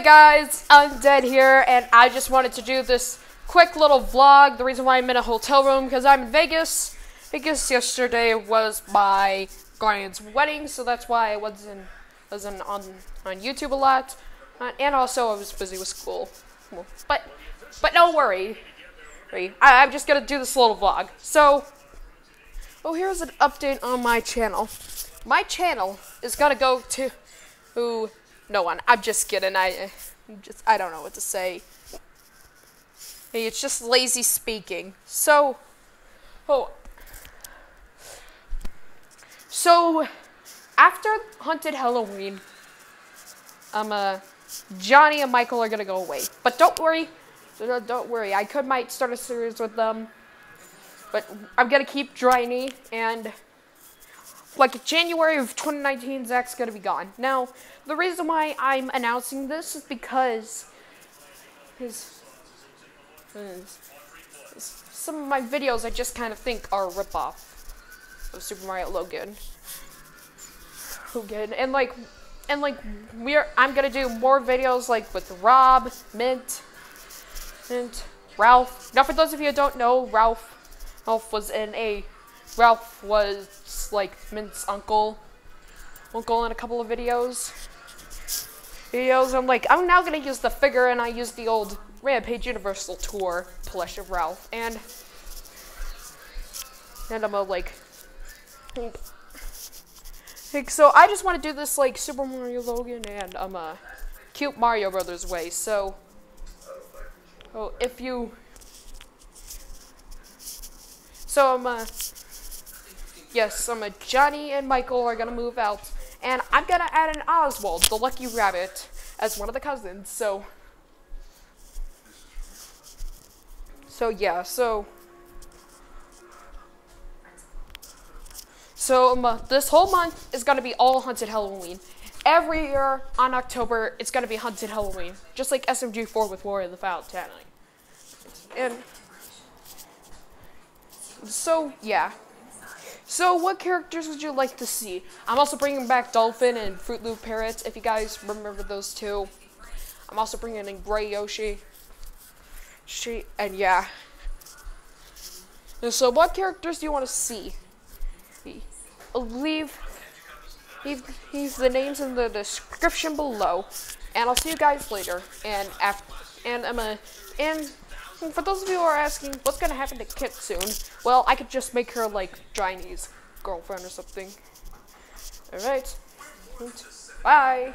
Hey guys, Undead here, and I just wanted to do this quick little vlog. The reason why I'm in a hotel room because I'm in Vegas. Vegas yesterday was my guardian's wedding, so that's why I wasn't wasn't on on YouTube a lot, uh, and also I was busy with school. But but no worry, I, I'm just gonna do this little vlog. So, oh, here's an update on my channel. My channel is gonna go to who no one. I'm just kidding. I just I don't know what to say. It's just lazy speaking. So, oh, so after Haunted Halloween, um, uh, Johnny and Michael are gonna go away. But don't worry, don't worry. I could might start a series with them, but I'm gonna keep Johnny and like January of 2019, Zach's gonna be gone. Now, the reason why I'm announcing this is because his, his, his some of my videos I just kind of think are a ripoff of Super Mario Logan. Logan and like and like we're I'm gonna do more videos like with Rob, Mint, and Ralph. Now, for those of you who don't know, Ralph, Ralph was in a Ralph was like Mint's uncle, uncle in a couple of videos. Videos. I'm like, I'm now gonna use the figure, and I use the old Rampage Universal Tour plush of Ralph, and and I'm a like, like so. I just want to do this like Super Mario Logan and I'm a cute Mario Brothers way. So, oh, if you, so I'm a yes, I'm a Johnny and Michael are gonna move out, and I'm gonna add an Oswald, the lucky rabbit, as one of the cousins. So, so yeah, so. So um, uh, this whole month is gonna be all Haunted Halloween. Every year on October, it's gonna be Haunted Halloween, just like SMG4 with Warrior of the Fountain. And so yeah. So, what characters would you like to see? I'm also bringing back Dolphin and Fruit Loop Parrot, if you guys remember those two. I'm also bringing in Gray Yoshi. She, and yeah. And so, what characters do you want to see? Leave, leave, leave the names in the description below. And I'll see you guys later. And and I'm a, and Hmm, for those of you who are asking, what's gonna happen to Kitsune? Well, I could just make her like Johnny's girlfriend or something. Alright. Bye.